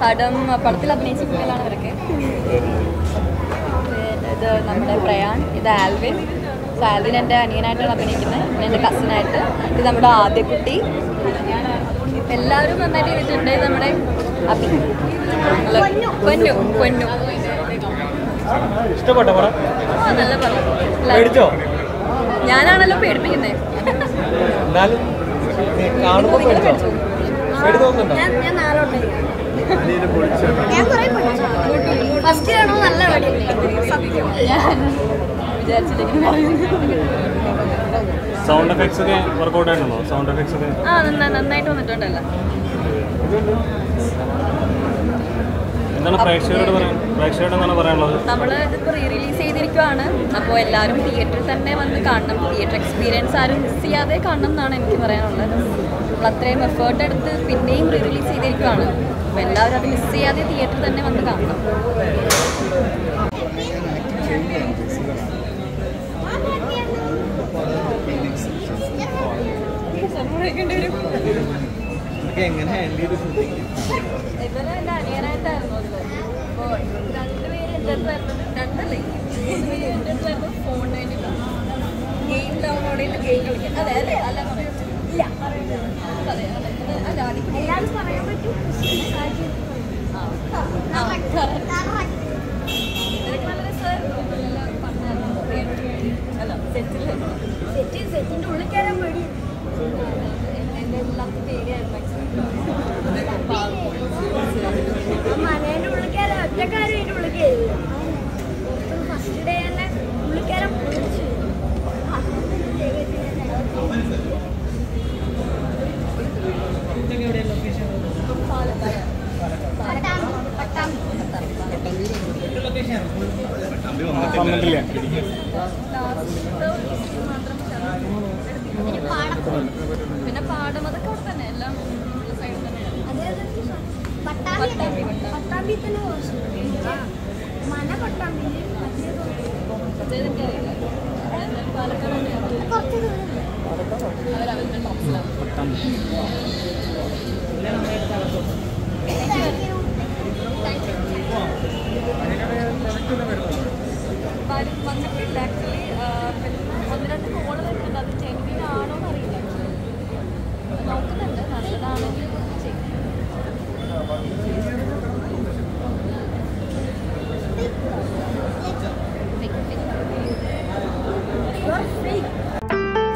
പടം പടത്തിൽ അഭിനയിച്ച കുട്ടികളാണ് ഇവരൊക്കെ. പിന്നെ ഇത് നമ്മുടെ പ്രയാൺ ഇത് ആൽവിൻ. സോ ആൽവിൻ എന്റെ അനിയനായിട്ടാണ് അഭിനയിക്കുന്നത്. പിന്നെ എന്റെ കസിനായിട്ട് ഇത് നമ്മുടെ ആദ്യ കുട്ടി എല്ലാവരും നന്നായിട്ട് ചെയ്തിട്ടുണ്ട്. ഇത് നമ്മുടെ അഭി പൊന്നു പൊന്നു. ഇഷ്ടപ്പെട്ടോ പടം? നല്ല പടം. പേടിച്ചോ? ഞാനാണല്ലോ പേടിപ്പിക്കുന്നത് എന്നാലും കാണുമ്പോൾ ഞാൻ ഞാൻ നാലോട്ട് ഞാൻ കുറേ പഠിച്ചു ഫസ്റ്റ് ആണോ നല്ല പടി സത്യം. ഞാൻ വിചാരിച്ചിട്ടിങ്ങനെ സൗണ്ട് എഫക്ട്സ് ഒക്കെ വർക്ക്ഔട്ട് ആയിട്ടുണ്ടോ? സൗണ്ട് എഫക്ട്സ് ഒക്കെ? ആ നന്നാ- നന്നായിട്ട് വന്നിട്ടുണ്ടല്ലോ. നമ്മൾ ഇതിപ്പോൾ റീ റിലീസ് ചെയ്തിരിക്കുവാണ്. അപ്പോൾ എല്ലാവരും തിയേറ്ററിൽ തന്നെ വന്ന് കാണണം. തിയേറ്റർ എക്സ്പീരിയൻസ് ആരും മിസ് ചെയ്യാതെ കാണണം എന്നാണ് എനിക്ക് പറയാനുള്ളത്. നമ്മൾ അത്രയും എഫേർട്ട് എടുത്ത് പിന്നെയും റീ റിലീസ് ചെയ്തിരിക്കുവാണ്. അപ്പോൾ എല്ലാവരും അത് മിസ് ചെയ്യാതെ തിയേറ്ററിൽ തന്നെ വന്ന് കാണണം. എങ്ങനെ ഹാൻഡിൽ ചെയ്ത് ഇവരെ എന്റെ അനിയനായിട്ടായിരുന്നു അതിൽ അപ്പോൾ രണ്ടുപേരും എന്റെ അടുത്ത് വരുന്നത് രണ്ടല്ലേ? മൂന്ന് പേര് എന്റെ അടുത്ത് വരുന്നത് വേണ്ടിയിട്ടാണ് ഗെയിം ഡൗൺലോഡ് ചെയ്ത് ഗെയിം കളിക്കാൻ. അതെ അല്ലേ? അല്ല ഇല്ല അതെ. അതെ അല്ല എല്ലാവരും പറയാൻ പറ്റും. ആ, ഇവരൊക്കെ നല്ല രസമായിരുന്നു. ഫണ്ണായിരുന്നു അല്ല സെറ്റിലായിരുന്നു സെറ്റ് സെറ്റിന്റെ ഉള്ളിൽ കയറാൻ പേടി എന്റെ എല്ലാവർക്കും പേടിയായിരുന്നു ആ മനേന്റെ ഉള്ളിൽ കയറാൻ ഒറ്റക്കാരും അതിന്റെ ഉള്ളിൽ കയറില്ല ഫസ്റ്റ് ഡേ തന്നെ ഉള്ളിൽ കയറാൻ പേടിച്ചു വന്നിട്ടില്ല പിന്നെ പാടം. അതൊക്കെ അവിടെ തന്നെ എല്ലാം സൈഡിൽ തന്നെയാണ് പട്ടാമ്പി പട്ടാമ്പി തന്നെ വന്നിട്ടില്ല ആക്ച്വലി ഒന്ന് രണ്ട് കോൾ വരുന്നുണ്ട്. അത് ജെനുവിൻ ആണോ എന്ന് അറിയില്ല നോക്കുന്നുണ്ട്. നല്ലതാണെങ്കിൽ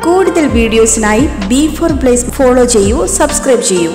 കൂടുതൽ വീഡിയോസിനായി ബി ഫോർ പ്ലേസ് ഫോളോ ചെയ്യൂ സബ്സ്ക്രൈബ് ചെയ്യൂ.